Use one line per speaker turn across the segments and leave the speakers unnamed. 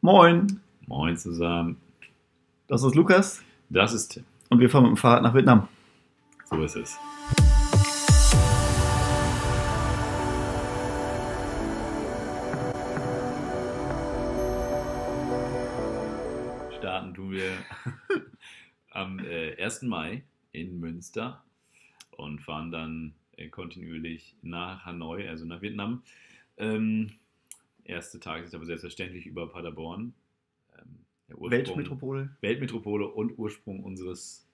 Moin,
Moin zusammen.
das ist Lukas
Das ist Tim.
und wir fahren mit dem Fahrrad nach Vietnam.
So ist es. Starten tun wir am äh, 1. Mai in Münster und fahren dann äh, kontinuierlich nach Hanoi, also nach Vietnam. Ähm, erste Tag ist aber selbstverständlich über Paderborn. Ähm,
Weltmetropole.
Weltmetropole und Ursprung unseres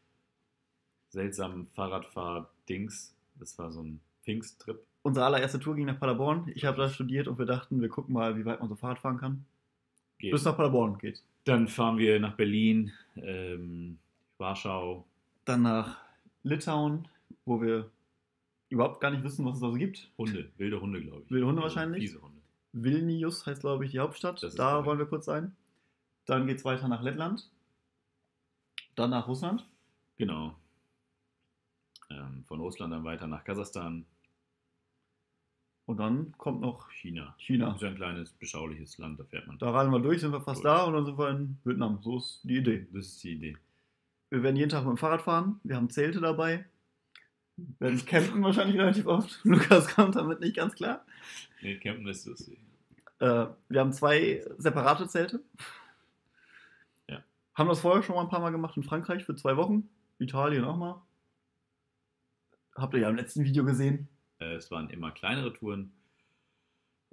seltsamen Fahrradfahr-Dings. Das war so ein Pfingsttrip.
Unsere allererste Tour ging nach Paderborn. Ich habe da studiert und wir dachten, wir gucken mal, wie weit man so Fahrrad fahren kann.
Geht.
Bis nach Paderborn geht.
Dann fahren wir nach Berlin, ähm, Warschau.
Dann nach Litauen, wo wir überhaupt gar nicht wissen, was es da so gibt.
Hunde, wilde Hunde, glaube ich.
Wilde Hunde
Also
wahrscheinlich?
Fiese Hunde.
Vilnius heißt, glaube ich, die Hauptstadt. Da
korrekt.
wollen wir kurz sein. Dann geht es weiter nach Lettland. Dann nach Russland.
Genau. Ähm, von Russland dann weiter nach Kasachstan,
Und dann kommt noch
China.
China.
Das ist ja ein kleines, beschauliches Land, da fährt man.
Da reisen wir durch, sind wir fast
Gut.
da und dann sind wir in Vietnam. So ist die Idee.
Das ist die Idee.
Wir werden jeden Tag mit dem Fahrrad fahren. Wir haben Zelte dabei. Werden campen wahrscheinlich relativ oft. Lukas kommt damit nicht ganz klar.
Nee, Campen ist lustig.
Äh, wir haben zwei separate Zelte.
Ja.
Haben das vorher schon mal ein paar Mal gemacht in Frankreich für zwei Wochen. Italien auch mal. Habt ihr ja im letzten Video gesehen.
Äh, es waren immer kleinere Touren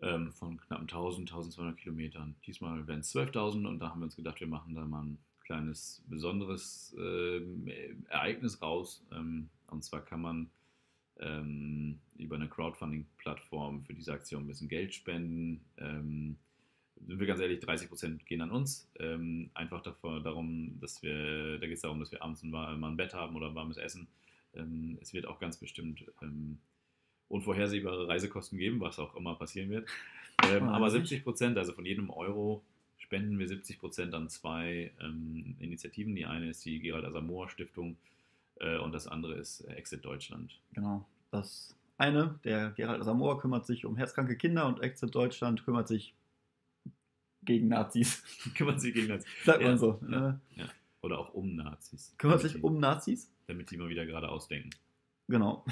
ähm, von knapp 1000, 1200 Kilometern. Diesmal werden es 12.000 und da haben wir uns gedacht, wir machen da mal ein kleines, besonderes ähm, Ereignis raus. Ähm, und zwar kann man ähm, über eine Crowdfunding-Plattform für diese Aktion ein bisschen Geld spenden. Ähm, sind wir ganz ehrlich, 30% gehen an uns. Ähm, einfach davor, darum, dass wir, da geht es darum, dass wir abends war- mal ein Bett haben oder ein warmes Essen. Ähm, es wird auch ganz bestimmt ähm, unvorhersehbare Reisekosten geben, was auch immer passieren wird. Ähm, aber
sicher.
70 Prozent, also von jedem Euro, spenden wir 70 Prozent an zwei ähm, Initiativen. Die eine ist die Gerald Asamoah Stiftung äh, und das andere ist äh, Exit Deutschland.
Genau. Das eine, der Gerald Samoa, kümmert sich um herzkranke Kinder und Exit Deutschland kümmert sich gegen Nazis.
Kümmert sich gegen das.
Sagt
Ja,
man so.
ja.
Äh,
Oder auch um Nazis.
kümmert sich
die,
um Nazis.
Damit die mal wieder gerade ausdenken.
Genau.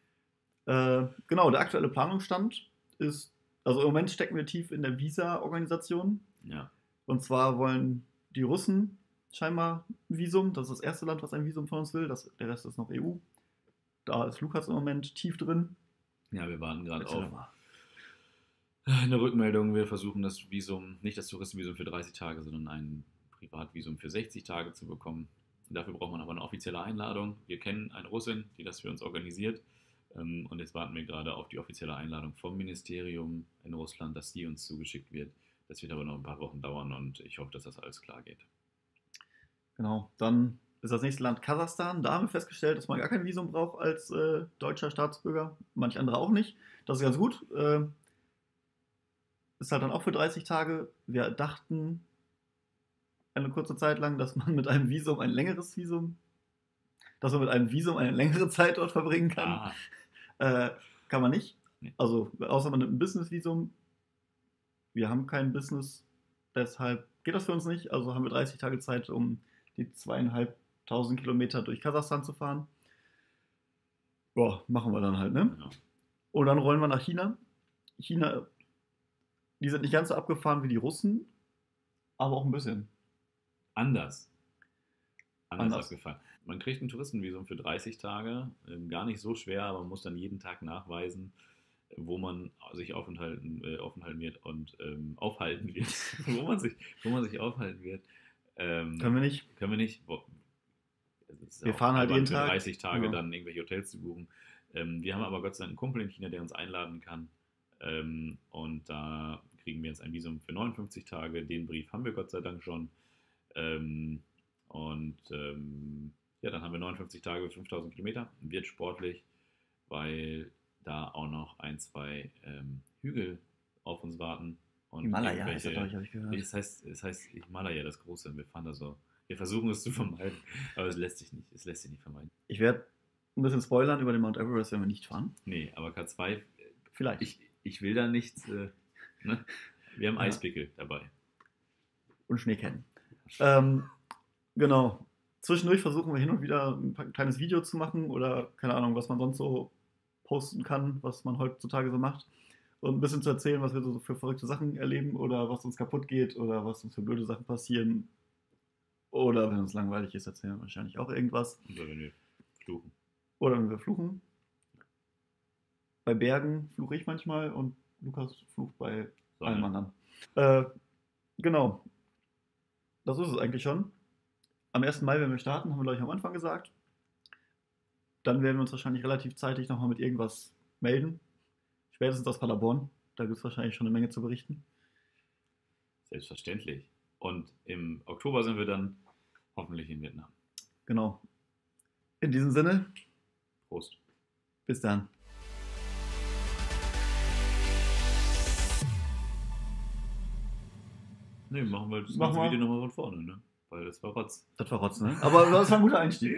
äh, genau, der aktuelle Planungsstand ist, also im Moment stecken wir tief in der Visa-Organisation.
Ja.
Und zwar wollen die Russen scheinbar ein Visum. Das ist das erste Land, was ein Visum von uns will. Das, der Rest ist noch EU. Da ist Lukas im Moment tief drin.
ja, wir warten gerade auf eine Rückmeldung. Wir versuchen das Visum, nicht das Touristenvisum für 30 Tage, sondern ein Privatvisum für 60 Tage zu bekommen. Dafür braucht man aber eine offizielle Einladung. Wir kennen eine Russin, die das für uns organisiert. Ähm, Und jetzt warten wir gerade auf die offizielle Einladung vom Ministerium in Russland, dass die uns zugeschickt wird. Das wird aber noch ein paar Wochen dauern und ich hoffe, dass das alles klar geht.
Genau. Dann ist das nächste Land Kasachstan. Da haben wir festgestellt, dass man gar kein Visum braucht als äh, deutscher Staatsbürger. Manche andere auch nicht. Das ist ganz gut. Äh, ist halt dann auch für 30 Tage. Wir dachten eine kurze Zeit lang, dass man mit einem Visum ein längeres Visum, dass man mit einem Visum eine längere Zeit dort verbringen kann.
Ah,
Äh, kann man nicht. Also, außer man nimmt ein Business-Visum. Wir haben kein Business, deshalb geht das für uns nicht. Also haben wir 30 Tage Zeit, um die zweieinhalbtausend Kilometer durch Kasachstan zu fahren. Boah, machen wir dann halt, ne?
ja.
Und dann rollen wir nach China. China, die sind nicht ganz so abgefahren wie die Russen, aber auch ein bisschen.
Anders. Anders,
Anders.
abgefahren. Man kriegt ein Touristenvisum für 30 Tage, ähm, gar nicht so schwer, aber man muss dann jeden Tag nachweisen, wo man sich aufenthalten, äh, aufenthalten wird und ähm, aufhalten wird. wo, man sich, wo man sich aufhalten wird. Ähm,
Können wir nicht?
können wir nicht. Es ist
Wir fahren halt jeden Tag.
30 Tage
Ja.
dann irgendwelche Hotels zu buchen. Ähm, wir haben aber Gott sei Dank einen Kumpel in China, der uns einladen kann. Ähm, und da kriegen wir jetzt ein Visum für 59 Tage. Den Brief haben wir Gott sei Dank schon. Ähm, und ähm, ja, dann haben wir 59 Tage, 5000 Kilometer. Wird sportlich, weil da auch noch ein, zwei ähm, Hügel auf uns warten. Und
Himalaya heißt das, glaube ich, gehört.
es heißt, es heißt Himalaya, das Große. Wir fahren da so. Wir versuchen es zu vermeiden, aber es lässt sich nicht. Es lässt sich nicht vermeiden.
Ich werde ein bisschen spoilern über den Mount Everest, wenn wir nicht fahren.
Nee, aber K2, äh,
Vielleicht.
ich, ich will da nichts. Äh, ne? Wir haben
Ja.
Eispickel dabei.
und Schnee kennen. Ähm, genau. Zwischendurch versuchen wir hin und wieder ein kleines Video zu machen oder keine Ahnung, was man sonst so posten kann, was man heutzutage so macht. Und ein bisschen zu erzählen, was wir so für verrückte Sachen erleben oder was uns kaputt geht oder was uns für blöde Sachen passieren. Oder wenn uns langweilig ist, erzählen wir wahrscheinlich auch irgendwas.
Oder wenn wir fluchen.
Oder wenn wir fluchen. Bei Bergen fluche ich manchmal und Lukas flucht bei
Sonne.
allem anderen. Äh, genau. Das ist es eigentlich schon. Am 1. Mai, wenn wir starten, haben wir gleich am Anfang gesagt. Dann werden wir uns wahrscheinlich relativ zeitig nochmal mit irgendwas melden. Spätestens aus Paderborn. Da gibt es wahrscheinlich schon eine Menge zu berichten.
Selbstverständlich. Und im Oktober sind wir dann hoffentlich in Vietnam.
Genau. In diesem Sinne,
Prost.
bis dann.
Nee, machen wir das
Mach
ganze. Video nochmal von vorne, ne? Weil das war Rotz.
Das war Rotz, ne? Aber das war ein guter Einstieg.